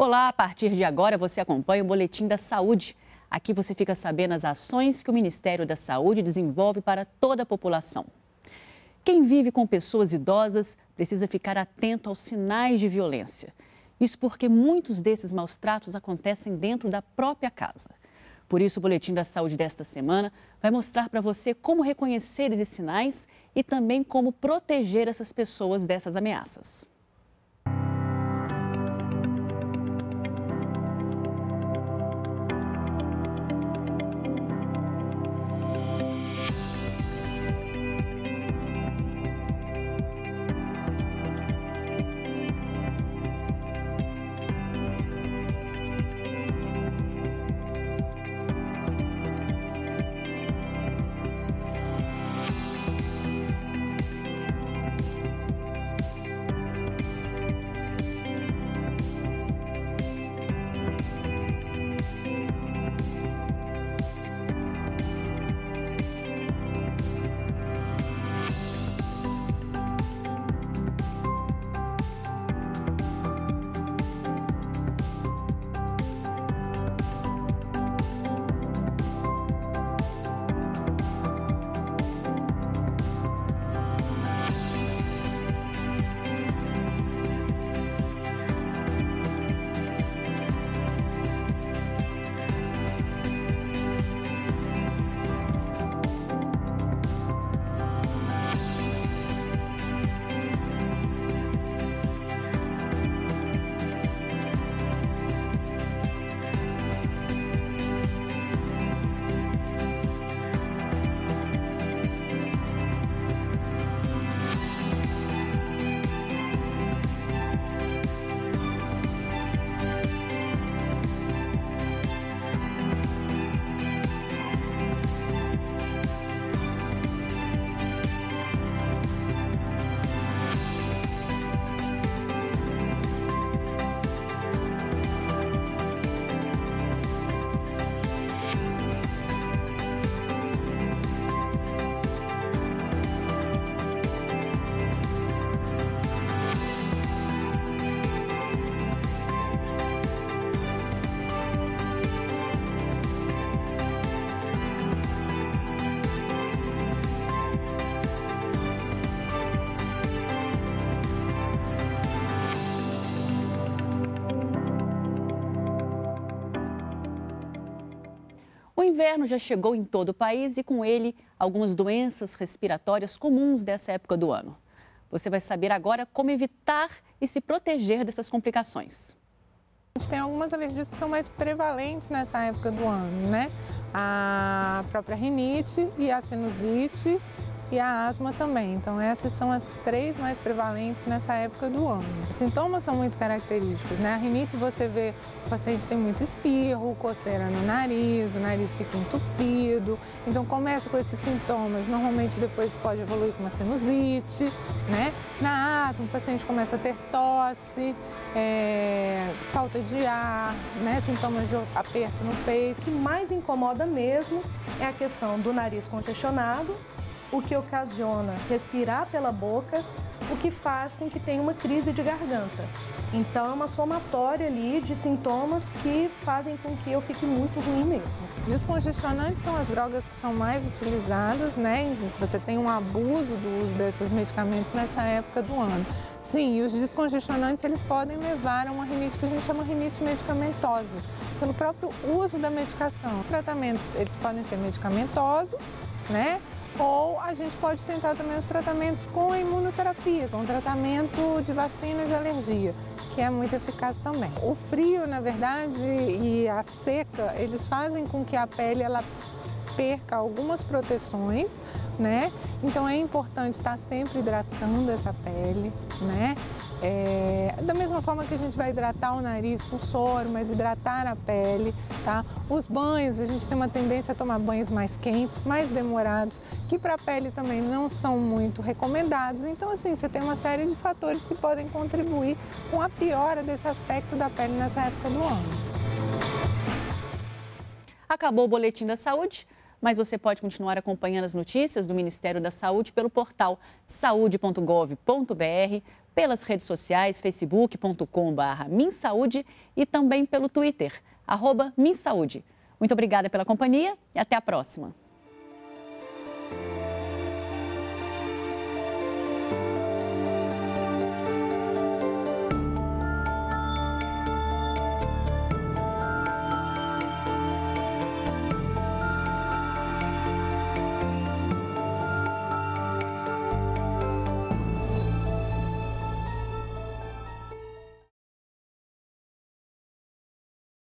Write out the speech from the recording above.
Olá, a partir de agora você acompanha o Boletim da Saúde. Aqui você fica sabendo as ações que o Ministério da Saúde desenvolve para toda a população. Quem vive com pessoas idosas precisa ficar atento aos sinais de violência. Isso porque muitos desses maus tratos acontecem dentro da própria casa. Por isso, o Boletim da Saúde desta semana vai mostrar para você como reconhecer esses sinais e também como proteger essas pessoas dessas ameaças. Inverno já chegou em todo o país e, com ele, algumas doenças respiratórias comuns dessa época do ano. Você vai saber agora como evitar e se proteger dessas complicações. A gente tem algumas alergias que são mais prevalentes nessa época do ano, né? A própria rinite e a sinusite e a asma também. Então essas são as três mais prevalentes nessa época do ano. Os sintomas são muito característicos, né? A rinite você vê o paciente tem muito espirro, coceira no nariz, o nariz fica entupido. Então começa com esses sintomas, normalmente depois pode evoluir com uma sinusite, né? Na asma o paciente começa a ter tosse, é, falta de ar, né? sintomas de aperto no peito. O que mais incomoda mesmo é a questão do nariz congestionado o que ocasiona respirar pela boca, o que faz com que tenha uma crise de garganta. Então é uma somatória ali de sintomas que fazem com que eu fique muito ruim mesmo. Descongestionantes são as drogas que são mais utilizadas, né? Você tem um abuso do uso desses medicamentos nessa época do ano. Sim, os descongestionantes eles podem levar a uma rinite que a gente chama rinite medicamentosa, pelo próprio uso da medicação. Os tratamentos eles podem ser medicamentosos, né? Ou a gente pode tentar também os tratamentos com a imunoterapia, com tratamento de vacina de alergia, que é muito eficaz também. O frio, na verdade, e a seca, eles fazem com que a pele ela perca algumas proteções, né? Então é importante estar sempre hidratando essa pele, né? Mesma forma que a gente vai hidratar o nariz com soro, mas hidratar a pele, tá? Os banhos, a gente tem uma tendência a tomar banhos mais quentes, mais demorados, que para a pele também não são muito recomendados. Então, assim, você tem uma série de fatores que podem contribuir com a piora desse aspecto da pele nessa época do ano. Acabou o Boletim da Saúde, mas você pode continuar acompanhando as notícias do Ministério da Saúde pelo portal saúde.gov.br pelas redes sociais facebook.com.br MinSaúde e também pelo Twitter, arroba MinSaúde. Muito obrigada pela companhia e até a próxima.